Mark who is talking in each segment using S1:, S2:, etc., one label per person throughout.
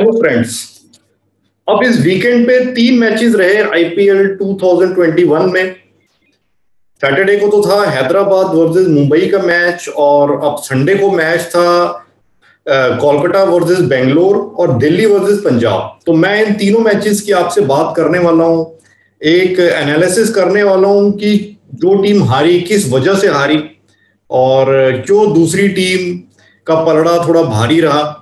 S1: Hello friends अब इस weekend पे तीन मैचेस रहे आईपीएल 2021 में। सैटरडे को तो था हैदराबाद वर्सेस मुंबई का मैच और अब संडे को मैच था कोलकाता वर्सेस बेंगलोर और दिल्ली वर्सेस पंजाब। तो मैं इन तीनों मैचेस की आपसे बात करने वाला हूँ। एक एनालिसिस करने वाला हूँ कि जो टीम हारी, किस वजह से हारी और क्यों दूसरी टीम का पलड़ा थोड़ा भारी रहा।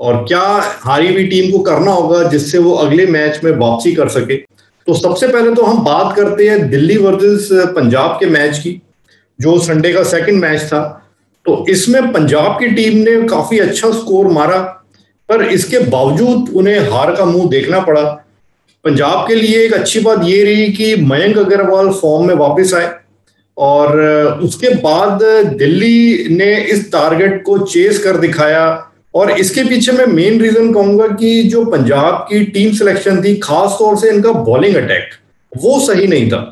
S1: और क्या हारी हुई टीम को करना होगा जिससे वो अगले मैच में वापसी कर सके? तो सबसे पहले तो हम बात करते हैं दिल्ली वर्सेस पंजाब के मैच की, जो संडे का सेकंड मैच था। तो इसमें पंजाब की टीम ने काफ़ी अच्छा स्कोर मारा, पर इसके बावजूद उन्हें हार का मुँह देखना पड़ा। पंजाब के लिए एक अच्छी बात ये रही कि मयंक अग्रवाल फॉर्म में वापस आए और उसके बाद दिल्ली ने इस टारगेट को चेस कर दिखाया। और इसके पीछे मैं मेन रीजन कहूँगा कि जो पंजाब की टीम सिलेक्शन थी, खास तौर से इनका बॉलिंग अटैक वो सही नहीं था।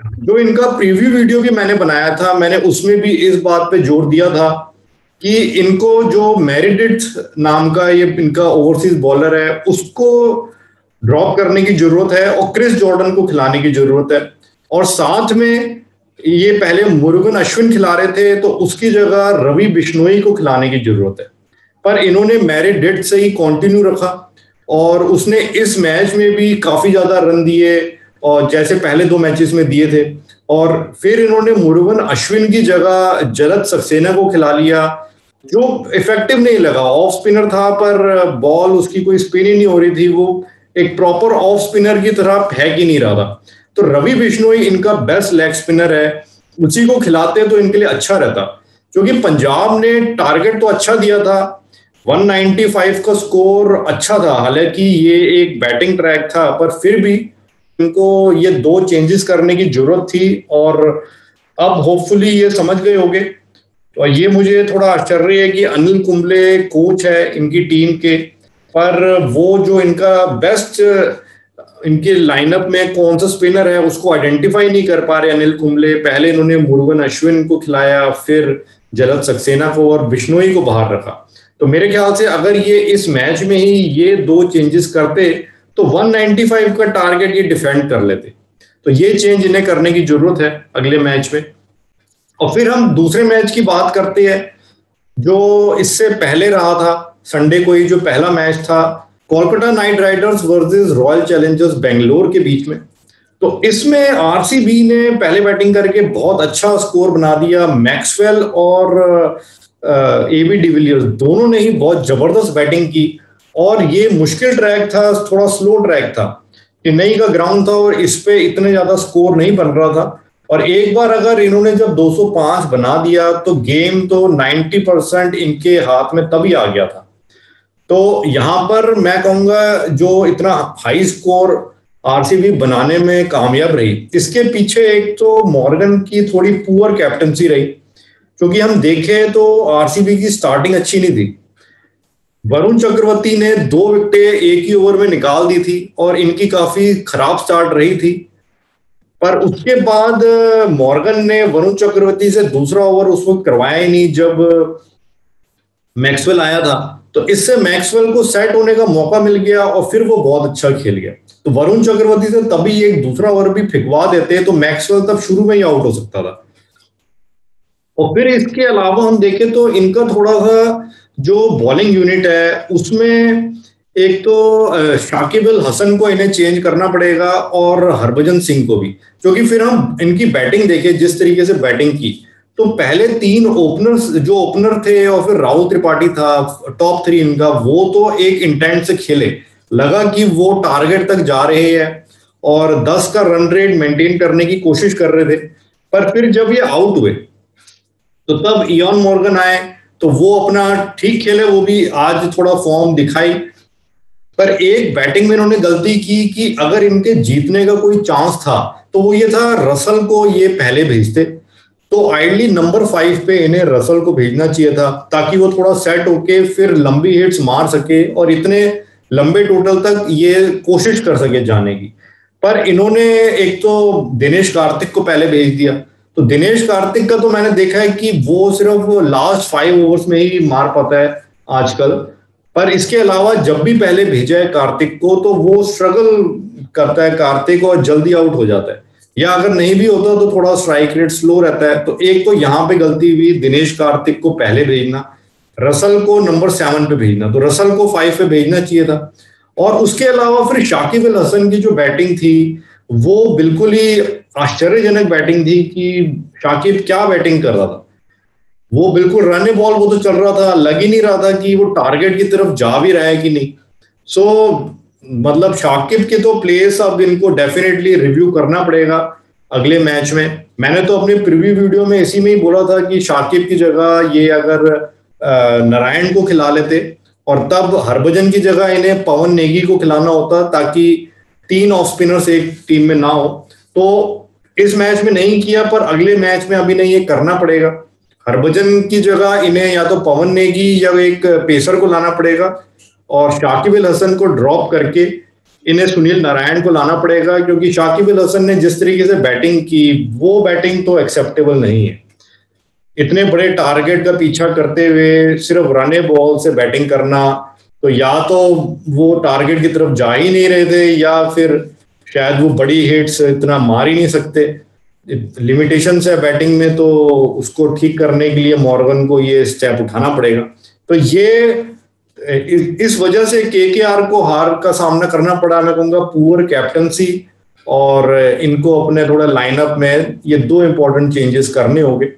S1: जो इनका प्रीव्यू वीडियो भी मैंने बनाया था, मैंने उसमें भी इस बात पे ज़ोर दिया था कि इनको जो मेरिडिट नाम का ये इनका ओवरसीज बॉलर है, उसको ड्रॉप करने की ज़रूरत है और क्रिस जॉर्डन को खिलाने की ज़रूरत है। और साथ में ये पहले मुर्गन अश्विन खिला रहे थे तो उसकी जगह रवि बिश्नोई को खिलाने की ज़रूरत है। पर इन्होंने मैरिट डेट से ही कंटिन्यू रखा और उसने इस मैच में भी काफ़ी ज़्यादा रन दिए और जैसे पहले दो मैचेस में दिए थे। और फिर इन्होंने मुरुगन अश्विन की जगह जलद सक्सेना को खिला लिया, जो इफ़ेक्टिव नहीं लगा। ऑफ़ स्पिनर था, पर बॉल उसकी कोई स्पिन ही नहीं हो रही थी। वो एक प्रॉपर ऑफ़ स्पिनर की तरह फेंक ही नहीं रहा था। तो रवि बिश्नोई इनका बेस्ट लेग स्पिनर है। उसी को खिलाते तो इनके लिए अच्छा रहता। क्योंकि पंजाब ने टारगेट तो अच्छा दिया था 195 का स्कोर अच्छा था। हालाँकि ये एक बैटिंग ट्रैक था, पर फिर भी इनको ये दो चेंजेस करने की ज़रूरत थी और अब होपफुली ये समझ गए होंगे। तो ये मुझे थोड़ा आश्चर्य है कि अनिल कुंबले कोच है इनकी टीम के, पर वो जो इनका बेस्ट इनके लाइनअप में कौन सा स्पिनर है उसको आइडेंटिफाई नहीं कर पा रहे अनिल कुंबले। पहले इन्होंने मुरुगन अश्विन को खिलाया, फिर जलद सक्सेना को और बिश्नोई को बाहर रखा। तो मेरे ख्याल से अगर ये इस मैच में ही ये दो चेंजेस करते तो 195 का टारगेट ये डिफेंड कर लेते। तो ये चेंज इन्हें करने की ज़रूरत है अगले मैच में। और फिर हम दूसरे मैच की बात करते हैं, जो इससे पहले रहा था संडे को ही जो पहला मैच था, Kolkata Knight Riders versus Royal Challengers Bangalore के बीच में। तो इसमें आरसीबी ने पहले बैटिंग करके बहुत अच्छा स्कोर बना दिया मैक्सवेल और ए बी डिविलियर्स दोनों ने ही बहुत ज़बरदस्त बैटिंग की और ये मुश्किल ट्रैक था, थोड़ा स्लो ट्रैक था चेन्नई का ग्राउंड था और इस पे इतने ज़्यादा स्कोर नहीं बन रहा था। और एक बार अगर इन्होंने जब 205 बना दिया तो गेम तो 90 परसेंट इनके हाथ में तभी आ गया था। तो यहाँ पर मैं कहूँगा, जो इतना हाई स्कोर आरसीबी बनाने में कामयाब रही, इसके पीछे एक तो मॉर्गन की थोड़ी पुअर कैप्टनसी रही। क्योंकि हम देखें तो आरसीबी की स्टार्टिंग अच्छी नहीं थी। वरुण चक्रवर्ती ने दो विकेटें एक ही ओवर में निकाल दी थी और इनकी काफ़ी खराब स्टार्ट रही थी। पर उसके बाद मॉर्गन ने वरुण चक्रवर्ती से दूसरा ओवर उस वक्त करवाया ही नहीं जब मैक्सवेल आया था। तो इससे मैक्सवेल को सेट होने का मौका मिल गया और फिर वो बहुत अच्छा खेल गया। तो वरुण चक्रवर्ती से तभी एक दूसरा ओवर भी फिकवा देते तो मैक्सवेल तब शुरू में ही आउट हो सकता था। और फिर इसके अलावा हम देखें तो इनका थोड़ा सा जो बॉलिंग यूनिट है, उसमें एक तो शाकिब अल हसन को इन्हें चेंज करना पड़ेगा और हरभजन सिंह को भी। क्योंकि फिर हम इनकी बैटिंग देखें, जिस तरीके से बैटिंग की तो पहले तीन ओपनर्स जो ओपनर थे और फिर राहुल त्रिपाठी था टॉप थ्री इनका, वो तो एक इंटेंट से खेले। लगा कि वो टारगेट तक जा रहे हैं और 10 का रन रेट मेंटेन करने की कोशिश कर रहे थे। पर फिर जब ये आउट हुए तो तब इयन मॉर्गन आए तो वो अपना ठीक खेले, वो भी आज थोड़ा फॉर्म दिखाई। पर एक बैटिंग में इन्होंने गलती की कि अगर इनके जीतने का कोई चांस था तो वो ये था रसल को ये पहले भेजते। तो आइडली नंबर फाइव पे इन्हें रसल को भेजना चाहिए था, ताकि वो थोड़ा सेट होके फिर लंबी हिट्स मार सके और इतने लंबे टोटल तक ये कोशिश कर सके जाने की। पर इन्होंने एक तो दिनेश कार्तिक को पहले भेज दिया। तो दिनेश कार्तिक का तो मैंने देखा है कि वो सिर्फ़ लास्ट फाइव ओवर्स में ही मार पाता है आजकल। पर इसके अलावा जब भी पहले भेजा है कार्तिक को तो वो स्ट्रगल करता है कार्तिक और जल्दी आउट हो जाता है। या अगर नहीं भी होता तो थोड़ा स्ट्राइक रेट स्लो रहता है। तो एक तो यहाँ पे गलती हुई दिनेश कार्तिक को पहले भेजना, रसल को नंबर सेवन पे भेजना। तो रसल को फाइव पे भेजना चाहिए था। और उसके अलावा फिर शाकिब अल हसन की जो बैटिंग थी वो बिल्कुल ही आश्चर्यजनक बैटिंग थी कि शाकिब क्या बैटिंग कर रहा था। वो बिल्कुल रन बॉल वो तो चल रहा था लग ही नहीं रहा था कि वो टारगेट की तरफ़ जा भी रहा है कि नहीं। सो so, मतलब शाकिब के तो प्लेस अब इनको डेफिनेटली रिव्यू करना पड़ेगा अगले मैच में। मैंने तो अपने प्रीव्यू वीडियो में इसी में ही बोला था कि शाकिब की जगह ये अगर नारायण को खिला लेते और तब हरभजन की जगह इन्हें पवन नेगी को खिलाना होता ताकि तीन ऑफ़ स्पिनर्स एक टीम में ना हो तो इस मैच में नहीं किया, पर अगले मैच में अभी नहीं, ये करना पड़ेगा। हरभजन की जगह इन्हें या तो पवन नेगी या एक पेसर को लाना पड़ेगा और शाकिब अल हसन को ड्रॉप करके इन्हें सुनील नारायण को लाना पड़ेगा, क्योंकि शाकिब अल हसन ने जिस तरीके से बैटिंग की, वो बैटिंग तो एक्सेप्टेबल नहीं है। इतने बड़े टारगेट का पीछा करते हुए सिर्फ़ रने बॉल से बैटिंग करना तो या तो वो टारगेट की तरफ़ जा ही नहीं रहे थे, या फिर शायद वो बड़ी हिट्स इतना मार ही नहीं सकते। लिमिटेशन है बैटिंग में तो उसको ठीक करने के लिए मॉर्गन को ये स्टेप उठाना पड़ेगा। तो ये, इस वजह से के के आर को हार का सामना करना पड़ा। मैं कहूँगा पुअर कैप्टनसी और इनको अपने थोड़ा लाइनअप में ये दो इंपॉर्टेंट चेंजेस करने होंगे।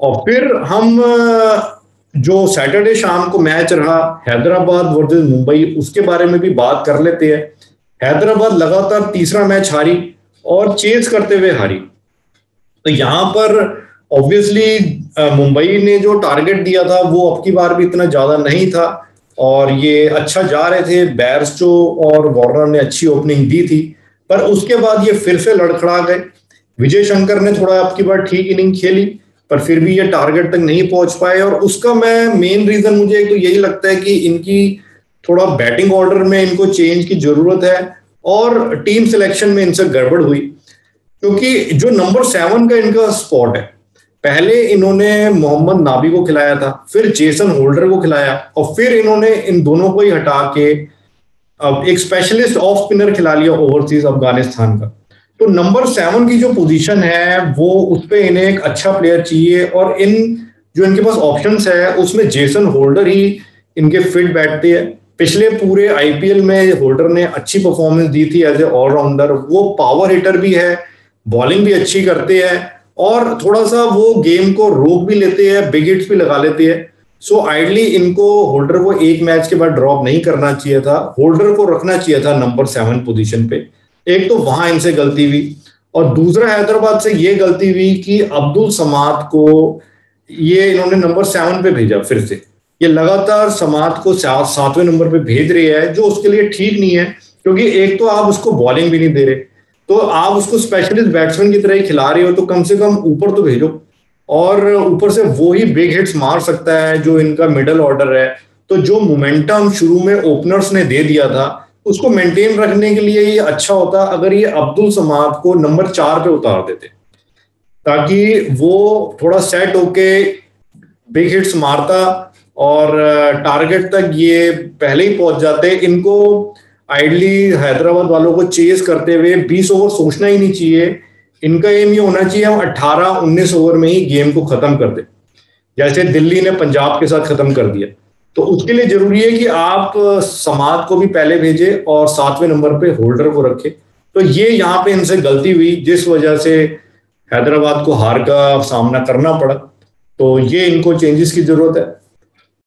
S1: और फिर हम जो सैटरडे शाम को मैच रहा, हैदराबाद वर्सेस मुंबई, उसके बारे में भी बात कर लेते हैं। हैदराबाद लगातार तीसरा मैच हारी और चेज करते हुए हारी। तो यहाँ पर ऑब्वियसली मुंबई ने जो टारगेट दिया था, वो अब की बार भी इतना ज़्यादा नहीं था और ये अच्छा जा रहे थे। बैर्स जो और वार्नर ने अच्छी ओपनिंग दी थी, पर उसके बाद ये फिर से लड़खड़ा गए। विजय शंकर ने थोड़ा अब की बार ठीक इनिंग खेली। पर फिर भी ये टारगेट तक नहीं पहुँच पाए और उसका मैं मेन रीजन मुझे एक तो यही लगता है कि इनकी थोड़ा बैटिंग ऑर्डर में इनको चेंज की ज़रूरत है और टीम सिलेक्शन में इनसे गड़बड़ हुई। क्योंकि जो नंबर सेवन का इनका स्पॉट है, पहले इन्होंने मोहम्मद नाबी को खिलाया था, फिर जेसन होल्डर को खिलाया और फिर इन्होंने इन दोनों को ही हटा के अब एक स्पेशलिस्ट ऑफ़ स्पिनर खिला लिया ओवरसीज अफ़गानिस्तान का। तो नंबर सेवन की जो पोजीशन है, वो उस पर इन्हें एक अच्छा प्लेयर चाहिए और इन जो इनके पास ऑप्शंस है, उसमें जेसन होल्डर ही इनके फिट बैठते हैं। पिछले पूरे आईपीएल में होल्डर ने अच्छी परफॉर्मेंस दी थी एज ए ऑलराउंडर वो पावर हिटर भी है बॉलिंग भी अच्छी करते हैं और थोड़ा सा वो गेम को रोक भी लेते हैं बिग हिट्स भी लगा लेते हैं। सो आइडली इनको होल्डर को एक मैच के बाद ड्रॉप नहीं करना चाहिए था। होल्डर को रखना चाहिए था नंबर सेवन पोजीशन पे। एक तो वहाँ इनसे गलती हुई और दूसरा हैदराबाद से ये गलती हुई कि अब्दुल समात को ये इन्होंने नंबर सेवन पे भेजा फिर से। ये लगातार समात को सातवें नंबर पे भेज रही है, जो उसके लिए ठीक नहीं है, क्योंकि एक तो आप उसको बॉलिंग भी नहीं दे रहे। तो आप उसको स्पेशलिस्ट बैट्समैन की तरह ही खिला रहे हो तो कम से कम ऊपर तो भेजो। और ऊपर से वो ही बिग हिट्स मार सकता है, जो इनका मिडल ऑर्डर है। तो जो मोमेंटम शुरू में ओपनर्स ने दे दिया था उसको मेंटेन रखने के लिए ये अच्छा होता अगर ये अब्दुल समाद को नंबर चार पे उतार देते। ताकि वो थोड़ा सेट होके बिग हिट्स मारता और टारगेट तक ये पहले ही पहुँच जाते। इनको आइडली हैदराबाद वालों को चेस करते हुए 20 ओवर सोचना ही नहीं चाहिए। इनका एम ये होना चाहिए हम 18 19 ओवर में ही गेम को खत्म कर दे। जैसे दिल्ली ने पंजाब के साथ खत्म कर दिया। तो उसके लिए ज़रूरी है कि आप समाज को भी पहले भेजे और सातवें नंबर पे होल्डर को रखे। तो ये यहाँ पे इनसे गलती हुई, जिस वजह से हैदराबाद को हार का सामना करना पड़ा। तो ये इनको चेंजेस की ज़रूरत है।